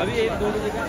अभी एक दो बजे का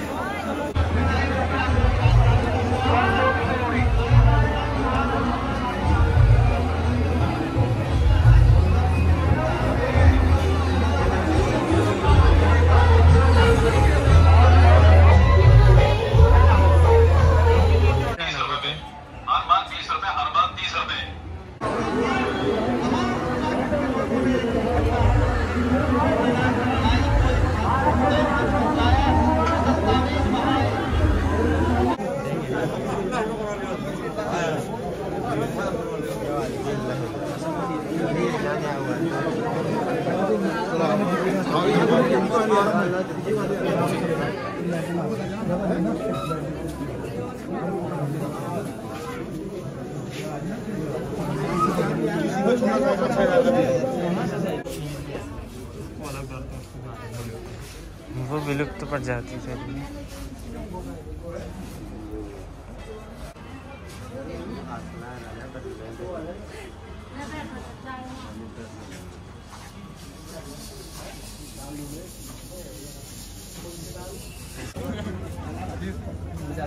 वो विलुप्त पर जाती है।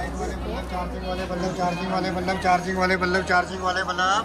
गए चार्जिंग वाले बल्लब चार्जिंग वाले बल्लब चार्जिंग वाले बल्लब चार्जिंग वाले बल्लभ।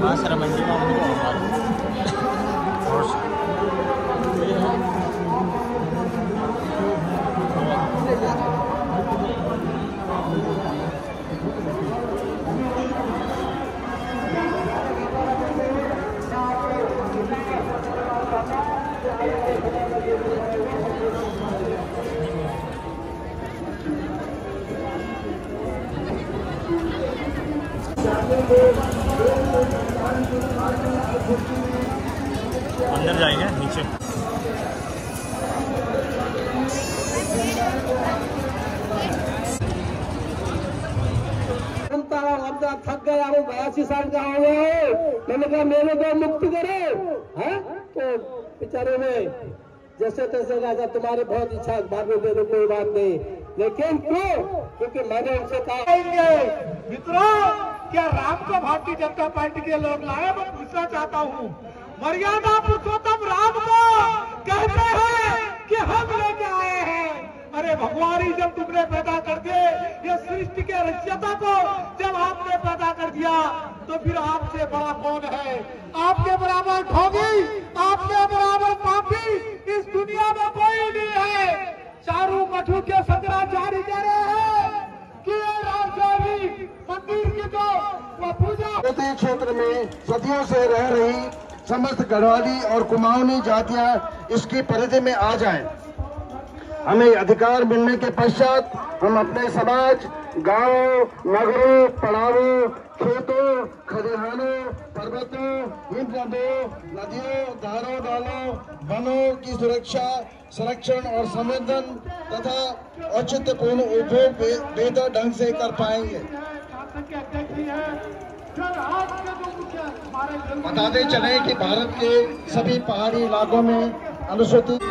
भास्कर हाँ सर मंडी में और अंदर जाएँगे नीचे। थक गया वो बयासी साल का हो गया मैंने कहा मेरे को मुक्ति करो हैं? तो बेचारे में जैसे तैसे कहा था तुम्हारी बहुत इच्छा है, बाद में दे दो कोई बात नहीं। लेकिन क्यों? क्योंकि मैंने उनसे कहा मित्रों क्या राम को भारतीय जनता पार्टी के लोग लाए? मैं पूछना चाहता हूँ। मर्यादा पुरुषोत्तम राम को। कहते हैं कि हम लेके आए हैं। अरे भगवान ही जब तुमने पैदा कर दिए ये सृष्टि के रचयता को जब आपने पैदा कर दिया तो फिर आपसे बड़ा कौन है? आपके बराबर ठोगी, आपके बराबर पापी, इस दुनिया में कोई नहीं है। चारू मठू के शंकराचार्य कह रहे हैं मंदिर की पूजा क्षेत्र में सदियों से रह रही समस्त गढ़वाली और कुमाऊनी जातियाँ इसकी परिधि में आ जाएँ। हमें अधिकार मिलने के पश्चात हम अपने समाज, गाँवों, नगरों, पड़ावों, खेतों, खलिहानों, पर्वतों हिमनदों नदियों धारों नालों वनों की सुरक्षा, संरक्षण और संवर्धन तथा औचित्यपूर्ण उपयोग बेहतर ढंग से कर पाएँगे मुख्य हमारे बताते चले कि भारत के सभी पहाड़ी इलाकों में अनुसूचित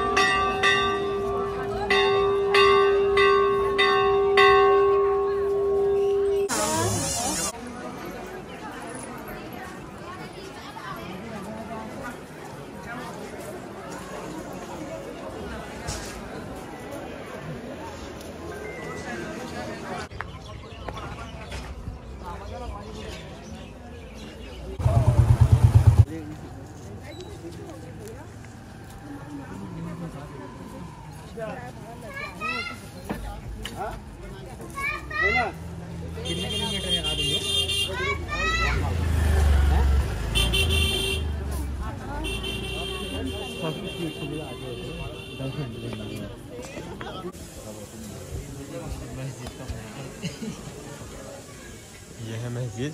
ये है मस्जिद